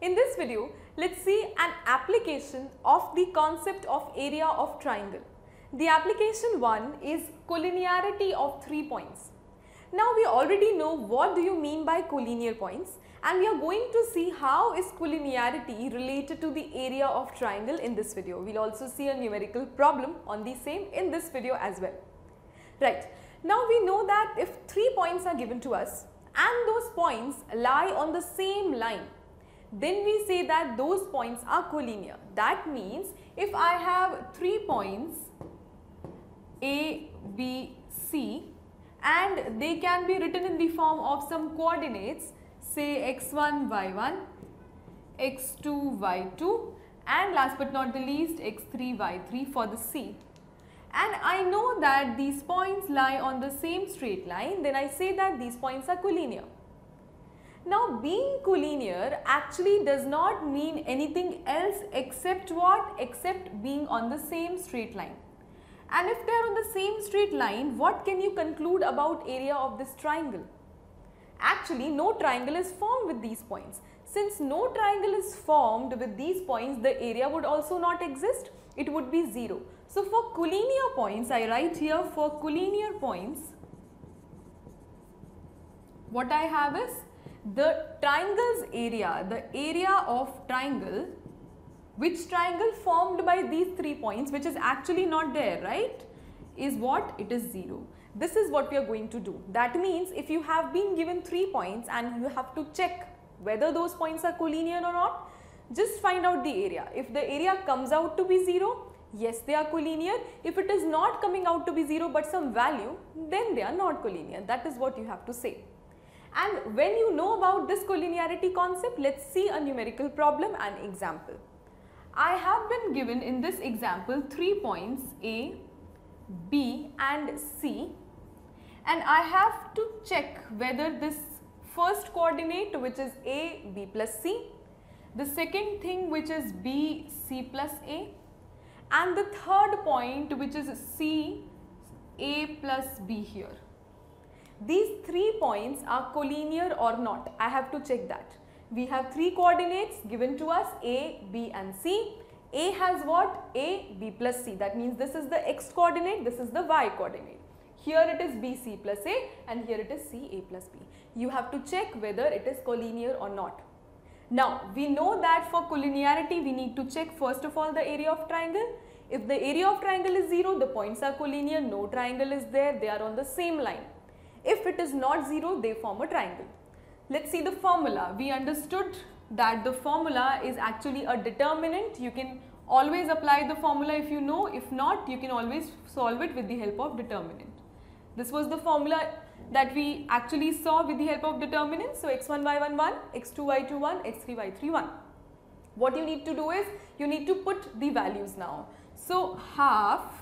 In this video, let's see an application of the concept of area of triangle. The application 1 is collinearity of 3 points. Now we already know what do you mean by collinear points and we are going to see how is collinearity related to the area of triangle in this video. We will also see a numerical problem on the same in this video as well. Right. Now we know that if 3 points are given to us and those points lie on the same line then we say that those points are collinear. That means if I have 3 points A, B, C and they can be written in the form of some coordinates say x1, y1, x2, y2 and last but not the least x3, y3 for the C. And I know that these points lie on the same straight line then I say that these points are collinear. Now being collinear actually does not mean anything else except what? Except being on the same straight line. And if they are on the same straight line, what can you conclude about area of this triangle? Actually, no triangle is formed with these points. Since no triangle is formed with these points, the area would also not exist. It would be 0. So, for collinear points, I write here for collinear points, what I have is the triangle's area, the area of triangle, which triangle formed by these three points which is actually not there, right, is what? It is 0. This is what we are going to do. That means if you have been given three points and you have to check whether those points are collinear or not, just find out the area. If the area comes out to be 0, yes they are collinear. If it is not coming out to be 0 but some value, then they are not collinear. That is what you have to say. And when you know about this collinearity concept, let's see a numerical problem and example. I have been given in this example three points A, B and C and I have to check whether this first coordinate which is A, B plus C, the second thing which is B, C plus A and the third point which is C, A plus B here these three points are collinear or not. I have to check that. We have three coordinates given to us A, B and C. A has what? A, B plus C. That means this is the x coordinate, this is the y coordinate. Here it is B, C plus A and here it is C, A plus B. You have to check whether it is collinear or not. Now, we know that for collinearity, we need to check first of all the area of triangle. If the area of triangle is 0, the points are collinear, no triangle is there, they are on the same line. If it is not 0, they form a triangle. Let's see the formula. We understood that the formula is actually a determinant. You can always apply the formula if you know. If not, you can always solve it with the help of determinant. This was the formula that we actually saw with the help of determinant. So, x1, y1, 1, x2, y2, 1, x3, y3, 1. What you need to do is, you need to put the values now. So, half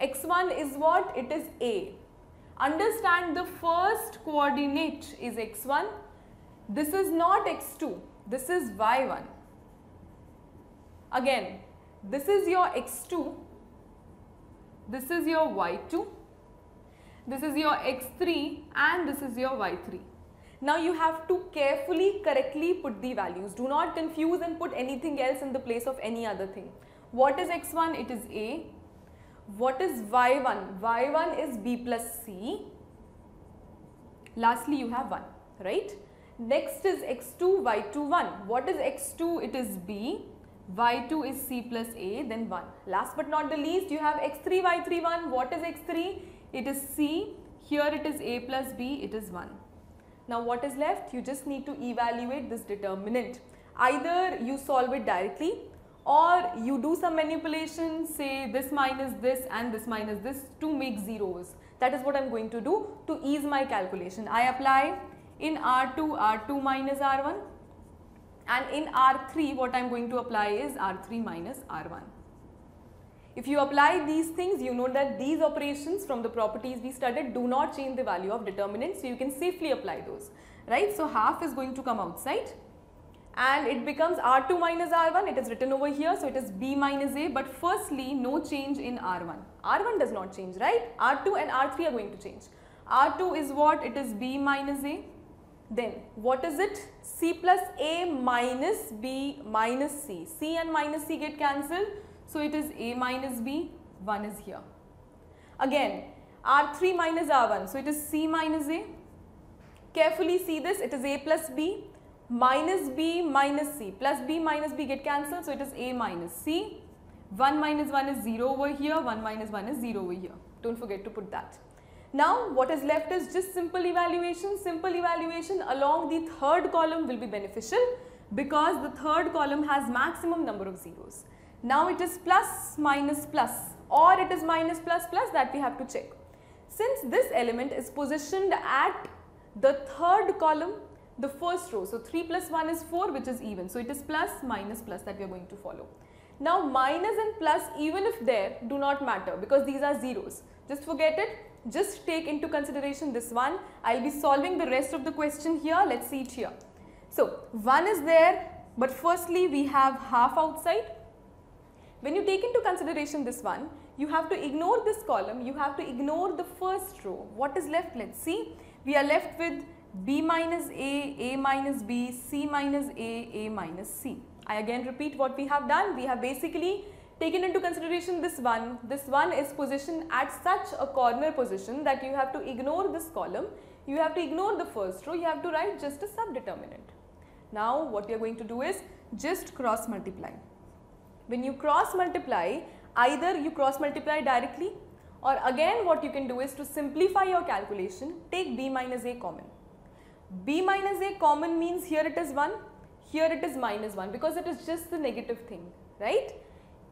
x1 is what? It is a Understand the first coordinate is x1. This is not x2. This is y1. Again, this is your x2. This is your y2. This is your x3 and this is your y3. Now you have to carefully correctly put the values. Do not confuse and put anything else in the place of any other thing. What is x1? It is a. What is y1? y1 is b plus c. Lastly, you have 1, right? Next is x2, y2, 1. What is x2? It is b. y2 is c plus a, then 1. Last but not the least, you have x3, y3, 1. What is x3? It is c. Here it is a plus b, it is 1. Now what is left? You just need to evaluate this determinant. Either you solve it directly or you do some manipulation say this minus this and this minus this to make zeros. That is what I am going to do to ease my calculation. I apply in R2 R2 minus R1 and in R3 what I am going to apply is R3 minus R1. If you apply these things you know that these operations from the properties we studied do not change the value of determinant so you can safely apply those right. So half is going to come outside and it becomes R2 minus R1 it is written over here so it is B minus A but firstly no change in R1. R1 does not change right R2 and R3 are going to change. R2 is what it is B minus A Then what is it? C plus A minus B minus C. C and minus C get cancelled. So it is A minus B, 1 is here. Again, R3 minus R1. So it is C minus A. Carefully see this, it is A plus B minus B minus C plus B minus B get cancelled. So it is A minus C. 1 minus 1 is 0 over here, 1 minus 1 is 0 over here. Don't forget to put that. Now what is left is just simple evaluation. Simple evaluation along the third column will be beneficial because the third column has maximum number of zeros. Now it is plus minus plus or it is minus plus plus that we have to check. Since this element is positioned at the third column, the first row. So 3 plus 1 is 4 which is even. So it is plus minus plus that we are going to follow. Now minus and plus even if there do not matter because these are zeros. Just forget it just take into consideration this one. I will be solving the rest of the question here. Let's see it here. So, 1 is there, but firstly we have half outside. When you take into consideration this one, you have to ignore this column, you have to ignore the first row. What is left? Let's see. We are left with B minus A, A minus B, C minus A, A minus C. I again repeat what we have done. We have basically taken into consideration this one, this one is positioned at such a corner position that you have to ignore this column, you have to ignore the first row, you have to write just a subdeterminant. Now what we are going to do is just cross multiply. When you cross multiply, either you cross multiply directly or again what you can do is to simplify your calculation, take b minus a common. B minus a common means here it is 1, here it is minus 1 because it is just the negative thing, right?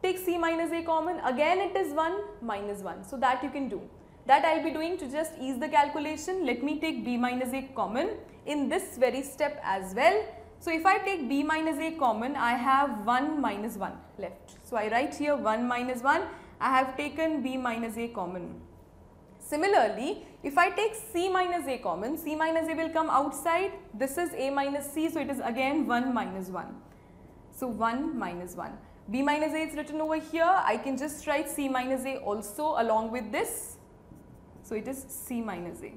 Take c minus a common, again it is 1 minus 1. So that you can do. That I will be doing to just ease the calculation. Let me take b minus a common in this very step as well. So if I take b minus a common, I have 1 minus 1 left. So I write here 1 minus 1, I have taken b minus a common. Similarly, if I take c minus a common, c minus a will come outside, this is a minus c, so it is again 1 minus 1. So 1 minus 1 b minus a is written over here. I can just write c minus a also along with this. So it is c minus a.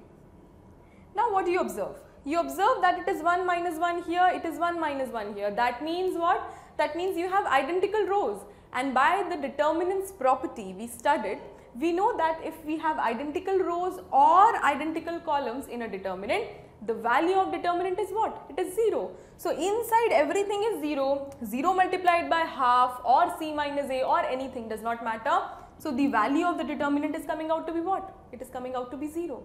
Now what do you observe? You observe that it is 1 minus 1 here, it is 1 minus 1 here. That means what? That means you have identical rows and by the determinants property we studied, we know that if we have identical rows or identical columns in a determinant, the value of determinant is what? It is 0. So inside everything is 0, 0 multiplied by half or c minus a or anything does not matter. So the value of the determinant is coming out to be what? It is coming out to be 0.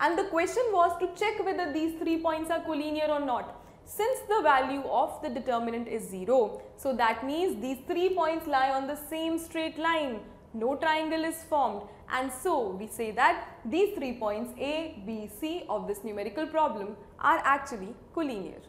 And the question was to check whether these three points are collinear or not. Since the value of the determinant is 0, so that means these three points lie on the same straight line no triangle is formed and so we say that these three points A, B, C of this numerical problem are actually collinear.